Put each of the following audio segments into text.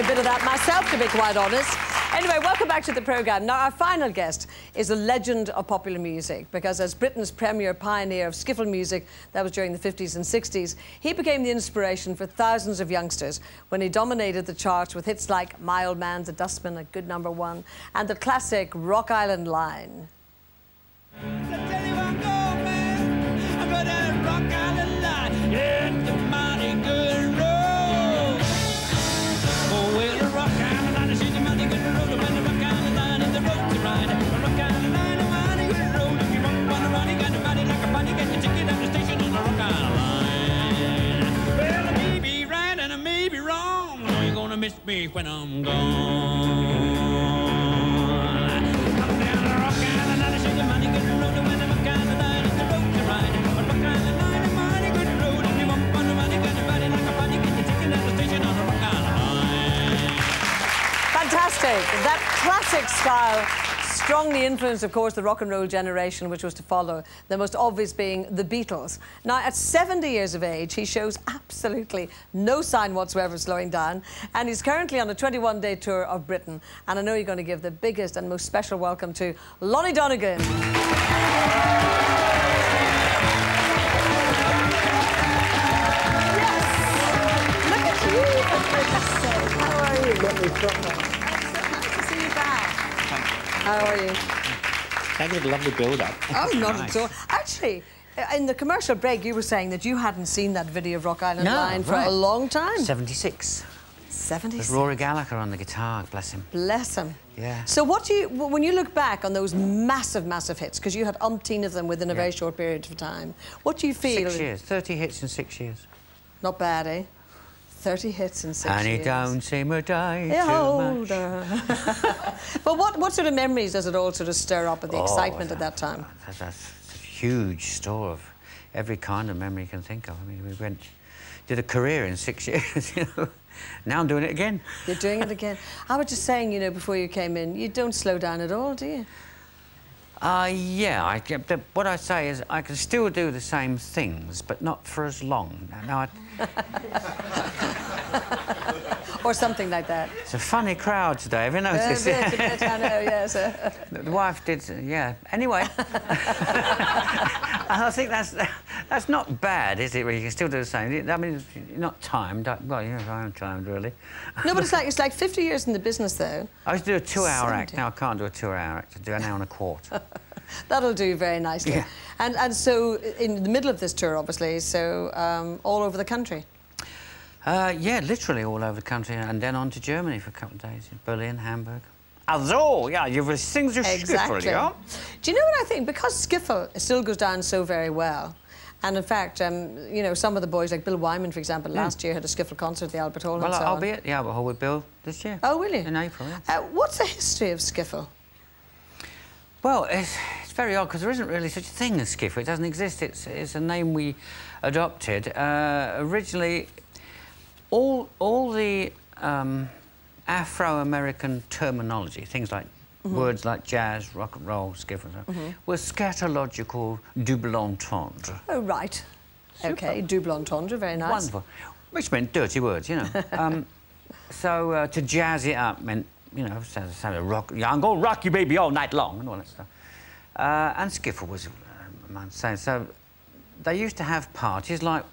a bit of that myself, to be quite honest. Anyway, welcome back to the programme. Now, our final guest is a legend of popular music because as Britain's premier pioneer of skiffle music, that was during the 50s and 60s, he became the inspiration for thousands of youngsters when he dominated the charts with hits like My Old Man's a Dustman, a good number one, and the classic Rock Island Line. Miss me when I'm gone. I'm down a rock and another sugar money good and whenever kind of night is the road to ride. But what kind of night is mighty good road? If you want fun, money got your body like a funny, get your ticket at the station on a rock and a Fantastic. That classic style strongly influenced, of course, the rock and roll generation which was to follow, the most obvious being the Beatles. Now, at 70 years of age, he shows absolutely no sign whatsoever of slowing down, and he's currently on a 21-day tour of Britain. And I know you're going to give the biggest and most special welcome to Lonnie Donegan. How are you? That was a lovely build-up. Oh, not nice. at all. Actually, uh, in the commercial break, you were saying that you hadn't seen that video of Rock Island no, Line for right. a long time. 76. 76. With Rory Gallagher on the guitar, bless him. Bless him. Yeah. So what do you, when you look back on those massive, massive hits, because you had umpteen of them within a yeah. very short period of time, what do you feel? Six years, 30 hits in six years. Not bad, eh? 30 hits in six and years. And don't seem a day too older. but what, what sort of memories does it all sort of stir up at the oh, excitement at that time? That's, that's a huge store of every kind of memory you can think of. I mean, we went, did a career in six years, you know. Now I'm doing it again. You're doing it again. I was just saying, you know, before you came in, you don't slow down at all, do you? Uh, yeah, I, the, what I say is I can still do the same things, but not for as long. Now, or something like that. It's a funny crowd today, have you noticed? Bit, bit, I know, yes. the wife did, yeah. Anyway, I think that's that's not bad, is it? Where you can still do the same. I mean, not timed. Well, you know, I am timed, really. no, but it's like it's like 50 years in the business, though. I used to do a two-hour act. Now I can't do a two-hour act. I do an hour and a quarter. That'll do very nicely. Yeah. And and so in the middle of this tour, obviously, so um, all over the country. Uh, yeah, literally all over the country, and then on to Germany for a couple of days, in Berlin, Hamburg. Also, yeah, you've things your exactly. skiffle, yeah? Do you know what I think? Because skiffle still goes down so very well, and in fact, um, you know, some of the boys, like Bill Wyman, for example, mm. last year had a skiffle concert at the Albert Hall well, so I'll on. be at the Albert Hall with Bill this year. Oh, will you? In April, yeah. Uh, what's the history of skiffle? Well, it's, it's very odd because there isn't really such a thing as skiffle. It doesn't exist. It's, it's a name we adopted. Uh, originally, all, all the um, Afro-American terminology, things like mm -hmm. words like jazz, rock and roll, skiffle, mm -hmm. were scatological double entendre. Oh, right. Super. OK, double entendre, very nice. Wonderful. Which meant dirty words, you know. um, so uh, to jazz it up meant, you know, so, so rock, I'm going to rock you, baby, all night long, and all that stuff. Uh, and skiffle was, I'm saying, so they used to have parties like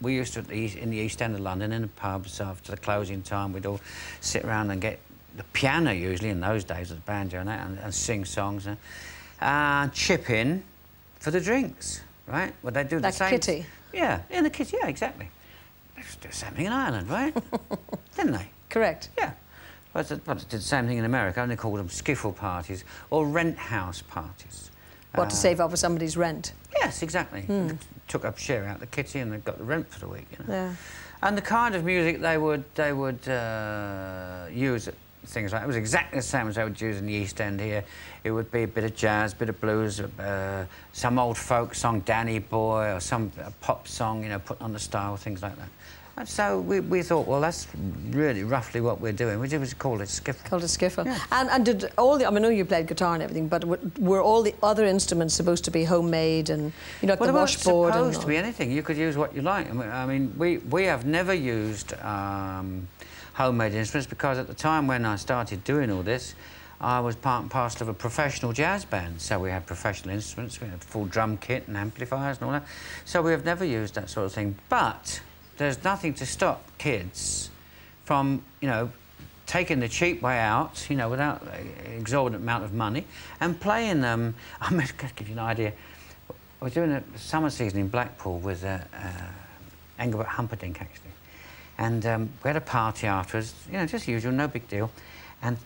we used to, in the East End of London, in the pubs, after the closing time, we'd all sit around and get the piano, usually, in those days, the banjo and that, and, and sing songs, and, and chip in for the drinks, right? Well, they do the like same... kitty? Yeah, in the kitty, yeah, exactly. They used to do the same thing in Ireland, right? Didn't they? Correct. Yeah. Well, they did the same thing in America, and they called them skiffle parties or rent house parties. What, uh, to save up for somebody's rent? Yes, exactly. Mm. Took up share out the kitty and they got the rent for the week. You know? Yeah. And the kind of music they would they would uh, use at things like it was exactly the same as I would use in the East End here. It would be a bit of jazz, a bit of blues, uh, some old folk song, Danny Boy, or some pop song, you know, put on the style, things like that. And so we, we thought, well, that's really roughly what we're doing. We just called it skiffle. Called it skiffle. Yeah. And, and did all the, I, mean, I know you played guitar and everything, but were all the other instruments supposed to be homemade and, you know, like well, the washboard? Well, supposed to be anything. You could use what you like. I mean, we, we have never used um, homemade instruments because at the time when I started doing all this, I was part and parcel of a professional jazz band. So we had professional instruments, we had full drum kit and amplifiers and all that. So we have never used that sort of thing. But there's nothing to stop kids from, you know, taking the cheap way out, you know, without an exorbitant amount of money, and playing them. I'm going to give you an idea. I was doing a summer season in Blackpool with uh, uh, Engelbert Humperdinck, actually. And um, we had a party afterwards, you know, just usual, no big deal. And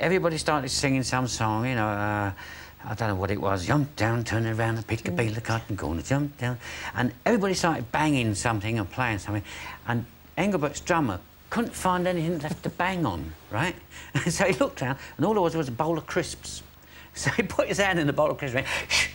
everybody started singing some song, you know, uh, I don't know what it was. Jump down, turn around, and pick a bale of cotton, gonna jump down. And everybody started banging something and playing something. And Engelbert's drummer couldn't find anything left to bang on, right? so he looked around, and all there was was a bowl of crisps. So he put his hand in the bowl of crisps and went,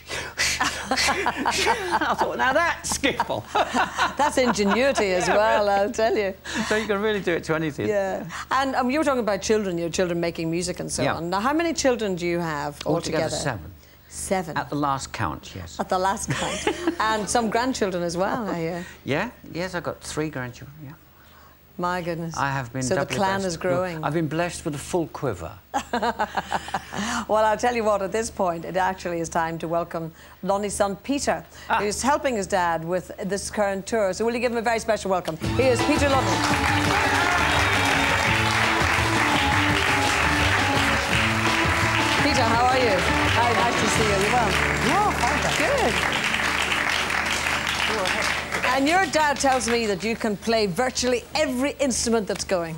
I thought, now that's skiffle. That's ingenuity as well, I'll tell you. so you can really do it to anything. Yeah. And um, you were talking about children, your children making music and so Yeah. on. Now, how many children do you have Altogether altogether? seven. Seven. At the last count, yes. At the last count. and some grandchildren as well, I hear. Yeah, yes, I've got three grandchildren, yeah. My goodness. I have been So the clan blessed. is growing. I've been blessed with a full quiver. Well, I'll tell you what, at this point, it actually is time to welcome Lonnie's son, Peter, Ah. who's helping his dad with this current tour. So will you give him a very special welcome? Here's Peter Lonnie. And your dad tells me that you can play virtually every instrument that's going.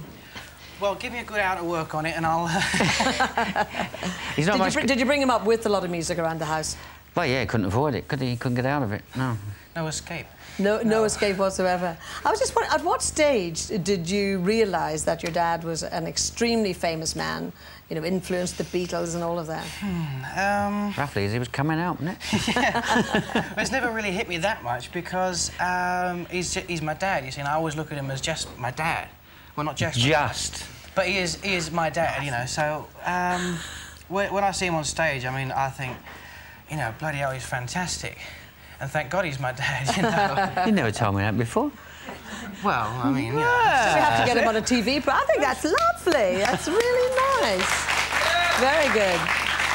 Well, give me a good hour to work on it, and I'll. He's not Did you, much... br- did you bring him up with a lot of music around the house? Well, yeah, he couldn't avoid it, could he? He couldn't get out of it, no. no escape. No, no escape whatsoever. I was just wondering, at what stage did you realise that your dad was an extremely famous man, you know, influenced the Beatles and all of that? Um, Roughly as he was coming out, wasn't it? it's never really hit me that much because um, he's, he's my dad, you see, and I always look at him as just my dad. Well, not just. Just. But he is, he is my dad, you know, so um, when, when I see him on stage, I mean, I think, you know, bloody hell, he's fantastic. And thank God he's my dad, you know. You never told me that before. well, I mean, you know. We have to get him on a TV. Pro- I think that's lovely. That's really nice. Very good.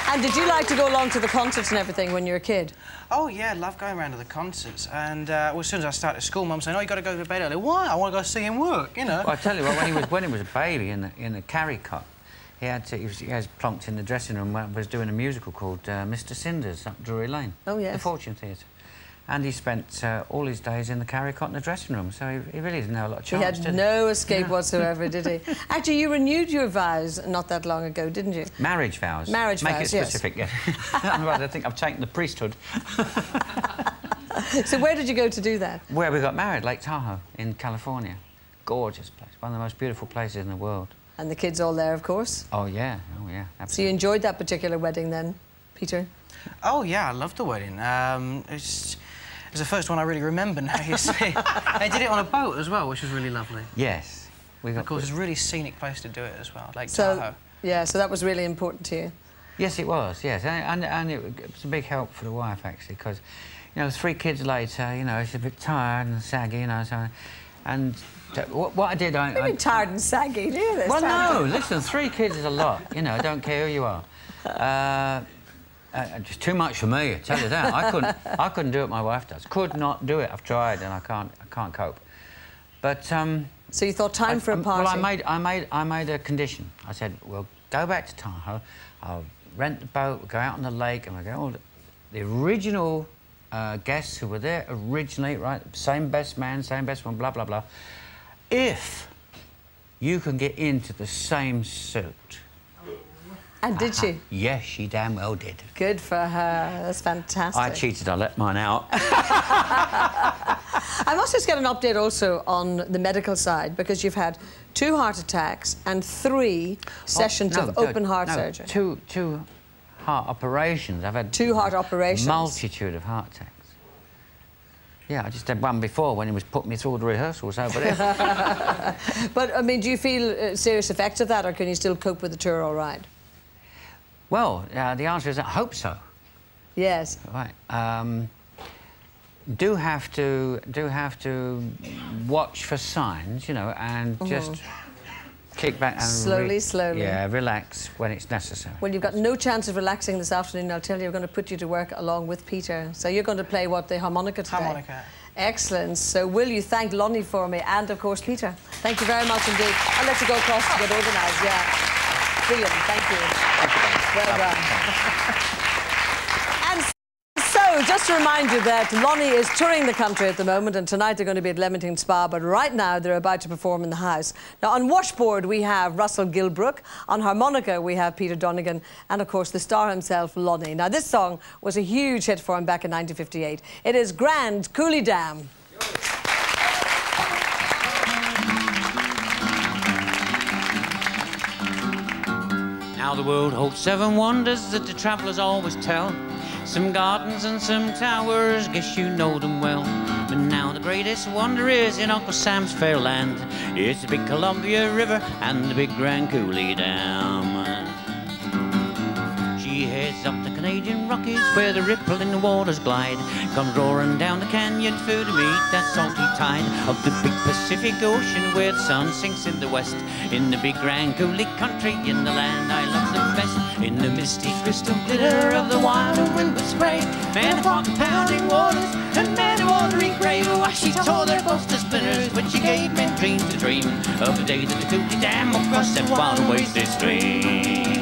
And did you like to go along to the concerts and everything when you were a kid? Oh yeah, love going around to the concerts. And uh, well, as soon as I started school, Mum saying, "Oh, you got to go to bed early." Why? I want to go see him work. You know. Well, I tell you what, when he was when he was a baby in the in the carry cot, he had to, he was, he was plonked in the dressing room when was doing a musical called uh, Mr. Cinders up Drury Lane. Oh, yes. The Fortune Theatre. And he spent uh, all his days in the carry cot in the dressing room, so he, he really didn't have a lot of He had did he? no escape whatsoever, did he? Actually, you renewed your vows not that long ago, didn't you? Marriage vows. Marriage Make vows, it yes. specific, yeah. Otherwise, I think I've taken the priesthood. So where did you go to do that? Where we got married, Lake Tahoe in California. Gorgeous place, one of the most beautiful places in the world. And the kids all there, of course. Oh yeah, oh yeah, So you enjoyed that particular wedding then, Peter? Oh yeah, I loved the wedding. Um, it's, it's the first one I really remember now. You see, they did it on a boat as well, which was really lovely. yes, we got. Of course, it's a really scenic place to do it as well, Lake So, Tahoe. yeah, so that was really important to you. Yes, it was. Yes, and and, and it was a big help for the wife actually, because you know, three kids later, you know, she's a bit tired and saggy, you know, so, and what, what I did, I. You're I tired and saggy, do you? this well, time? no, listen, three kids is a lot. You know, I don't care who you are. Uh, uh, just too much for me, I tell you that. I couldn't, I couldn't do it. My wife does. Could not do it. I've tried, and I can't, I can't cope. But um, So you thought time I- for a um, party? Well, I made, I made, I made a condition. I said, "We'll go back to Tahoe. I'll rent the boat. We'll go out on the lake, and we'll go all the, the original uh, guests who were there originally, right? Same best man, same best one, blah blah blah. If you can get into the same suit." And did she? Yes, she damn well did. Good for her. That's fantastic. I cheated. I let mine out. I must just get an update also on the medical side because you've had two heart attacks and three sessions Oh, no, of open heart no, surgery. Two, two heart operations. I've had Two heart operations. Multitude of heart attacks. Yeah, I just had one before when he was putting me through all the rehearsals over there. But I mean, do you feel uh, serious effects of that, or can you still cope with the tour all right? Well, uh, the answer is I hope so. Yes. Right. Um, do have to do have to watch for signs, you know, and just kick back and Slowly, slowly. Yeah, relax when it's necessary. Well, you've got no chance of relaxing this afternoon. I'll tell you, we're going to put you to work along with Peter. So you're going to play what the harmonica today. Harmonica. Excellent. So will you thank Lonnie for me and of course Peter? Thank you very much indeed. I'll let you go across to get organised. Yeah. Brilliant. Thank you. Well done. and so, just to remind you that Lonnie is touring the country at the moment, and tonight they're going to be at Leamington Spa, but right now they're about to perform in the house. Now, on washboard, we have Russell Gilbrook. On harmonica, we have Peter Donegan, and of course, the star himself, Lonnie. Now, this song was a huge hit for him back in 1958. It is Grand Coulee Dam. The world holds seven wonders that the travellers always tell. Some gardens and some towers, guess you know them well. But now the greatest wonder is in Uncle Sam's fair land. It's the big Columbia River and the big Grand Coulee Dam. Up the Canadian Rockies where the ripple in the waters glide. Comes roaring down the canyon for to meet that salty tide of the big Pacific Ocean where the sun sinks in the west. In the big Grand Coulee country, in the land I love the best. In the misty crystal glitter of the wild and windward spray. Man upon the pounding waters and man a watery grave. Why oh, she tore their boats to splinters when she gave men dreams to dream of the day that the Coulee Dam will cross that wild and wasted stream.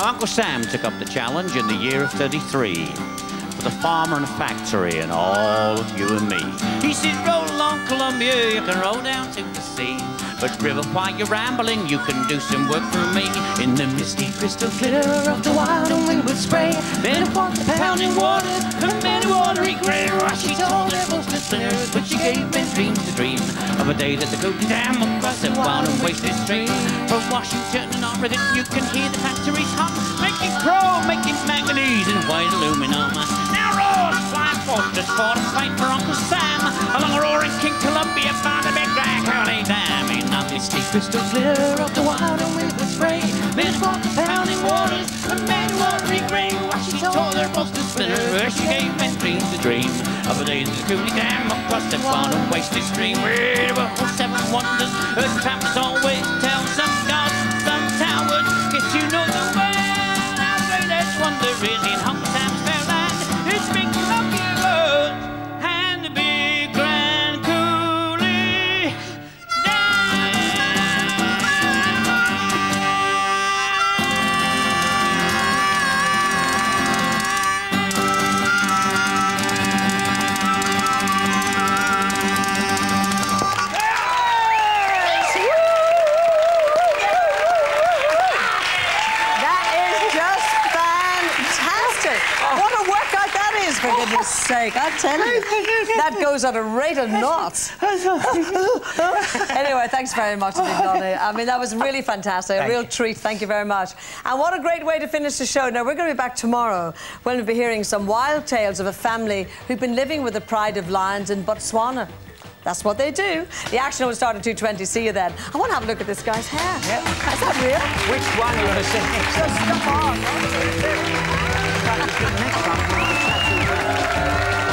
Now, Uncle Sam took up the challenge in the year of 33 for the farmer and a factory and all of you and me. He said, roll along Columbia, you can roll down to the sea. But river, while you're rambling, you can do some work for me. In the misty crystal glitter of the wild and windward spray, then upon the pounding waters, and then watery grey. She told their most listeners, but she gave men dreams to dream of a day that the Coulee Dam will cross that wild and wasted stream. From Washington and Oregon, you can hear the factories hum, making chrome, making manganese and white aluminum. Now roll, flying fortress for to fight for Uncle Sam along a roaring King Columbia The misty crystal glitter of the wild and windward spray, men fought the pounding waters, and men watery grey. While she tore their boats to splinters, she gave men dreams to dream of a day that the Dam across that wild and wasted stream. Where were seven wonders, earth trappers always tell goodness sake. I tell you, that goes at a rate of knots. anyway, thanks very much, Lonnie. I mean, that was really fantastic. a real you. treat. Thank you very much. And what a great way to finish the show. Now, we're going to be back tomorrow when we'll be hearing some wild tales of a family who've been living with the pride of lions in Botswana. That's what they do. The action will start at 2.20. See you then. I want to have a look at this guy's hair. Yep. Is that real? Which one are you going to sing? Just stuff on. Next time. Thank you.